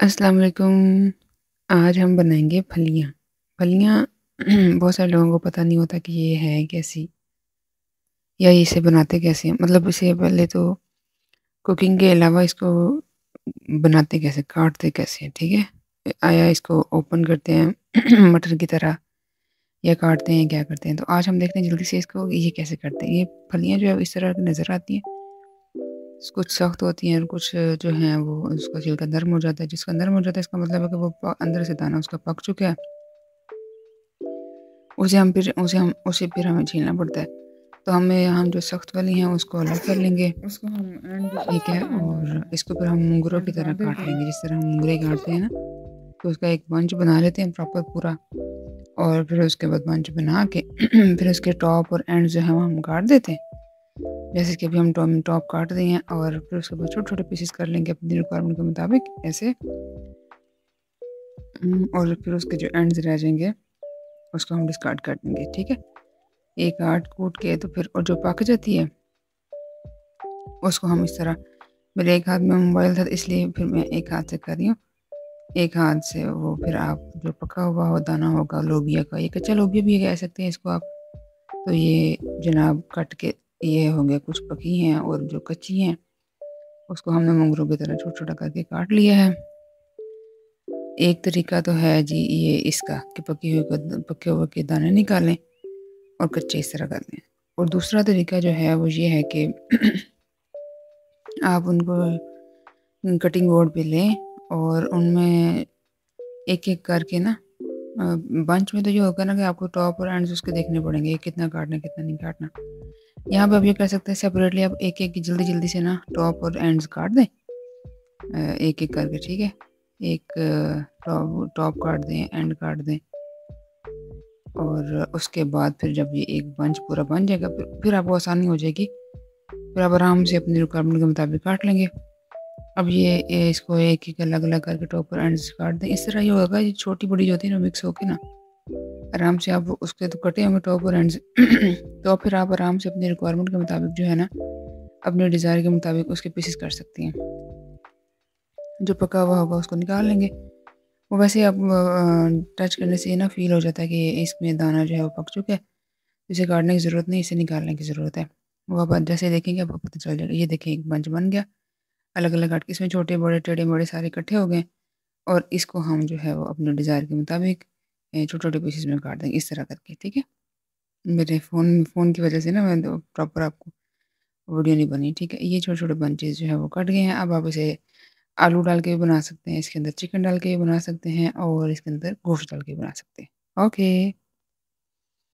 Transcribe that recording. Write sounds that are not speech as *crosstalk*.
अस्सलाम वालेकुम। आज हम बनाएँगे फलियाँ। फलियाँ *clears throat* बहुत सारे लोगों को पता नहीं होता कि ये है कैसी या इसे बनाते कैसे हैं। मतलब इसे पहले तो कुकिंग के अलावा इसको बनाते कैसे, काटते कैसे हैं, ठीक है? आया इसको ओपन करते हैं *clears throat* मटर की तरह या काटते हैं, क्या करते हैं? तो आज हम देखते हैं जल्दी से इसको ये कैसे करते हैं। ये फलियाँ जो है इस तरह नज़र आती हैं। कुछ सख्त होती हैं और कुछ जो हैं वो उसका छिलका नरम हो जाता है। जिसका नरम हो जाता है इसका मतलब है कि वो अंदर से दाना उसका पक चुका है। उसे हम फिर उसे हम उसे फिर हमें छीलना पड़ता है। तो हमें हम जो सख्त वाली हैं उसको अलग कर लेंगे। उसको हम ठीक है और इसको फिर हम मुंगरों की तरह काट लेंगे जिस तरह हम मुंगरे काटते हैं ना, तो उसका एक बंच बना लेते हैं प्रॉपर पूरा और फिर उसके बाद बंच बना के *clears throat* फिर उसके टॉप और एंड जो है वो हम काट देते हैं। जैसे कि अभी हम टॉम टॉप काट दिए हैं और फिर उसके बाद छोटे-छोटे पीसेस कर लेंगे अपनी रिक्वायरमेंट के मुताबिक ऐसे। और फिर उसके जो एंड्स रह जाएँगे उसको हम डिस्कार्ड कर देंगे, ठीक है? एक काट-कूट के तो फिर और जो पक जाती है, उसको हम इस तरह मेरे एक हाथ में मोबाइल था इसलिए फिर मैं एक हाथ से कर रही हूँ। एक हाथ से वो फिर आप जो पका हुआ हो दाना होगा लोबिया का, ये कच्चा लोबिया भी कह सकते हैं इसको आप। तो ये जनाब कट के ये हो गया कुछ पकी हैं और जो कच्ची हैं उसको हमने मंगरों की तरह छोटा-छोटा करके काट लिया है। एक तरीका तो है जी ये इसका कि पकी हुई पके हुए के दाने निकालें और कच्चे इस तरह कर दें। और दूसरा तरीका जो है वो ये है कि आप उनको कटिंग बोर्ड पे लें और उनमें एक-एक करके ना बंच में तो ये होगा ना कि आपको टॉप और एंड्स उसके देखने पड़ेंगे, कितना काटना कितना नहीं काटना। यहाँ पे आप ये कर सकते हैं सेपरेटली आप एक-एक जल्दी-जल्दी से ना टॉप और एंड्स काट दें। एक-एक करके ठीक है। एक टॉप टॉप काट दें, एंड काट दें। और उसके बाद फिर जब ये एक बंच पूरा बन जाएगा फिर फिर आपको आसानी हो जाएगी। फिर आप आराम से अपनी रिक्वायरमेंट के मुताबिक काट लेंगे। अब ये इसको एक-एक अलग-अलग करके टॉप और एंड्स काट दें। इस तरह ये होगा ये छोटी-बड़ी जो होती है ना मिक्स होके ना आराम से आप उसके तो कटे होंगे टॉप और एंड *clears throat* तो फिर आप आराम से अपनी रिक्वायरमेंट के मुताबिक जो है ना अपने डिज़ायर के मुताबिक उसके पीसेस कर सकती हैं। जो पका हुआ होगा उसको निकाल लेंगे। वो वैसे आप टच करने से ना फ़ील हो जाता है कि इसमें दाना जो है वो पक चुका है। इसे काटने की ज़रूरत नहीं, इसे निकालने की ज़रूरत है। वो आप जैसे देखेंगे आपको पता चल जाएगा। ये देखें एक बंच बन गया। अलग-अलग काट के इसमें छोटे-बड़े, टेढ़े-मेढ़े सारे इकट्ठे हो गए और इसको हम जो है वो अपने डिज़ायर के मुताबिक छोटे-छोटे पीसेस में काट देंगे इस तरह करके, ठीक है? मेरे फ़ोन फ़ोन की वज़ह से ना मैं तो प्रॉपर आपको वीडियो नहीं बनी, ठीक है? ये छोटे-छोटे बंचेज जो है वो कट गए हैं। अब आप इसे आलू डाल के भी बना सकते हैं, इसके अंदर चिकन डाल के भी बना सकते हैं और इसके अंदर गोश्त डाल के बना सकते हैं। ओके।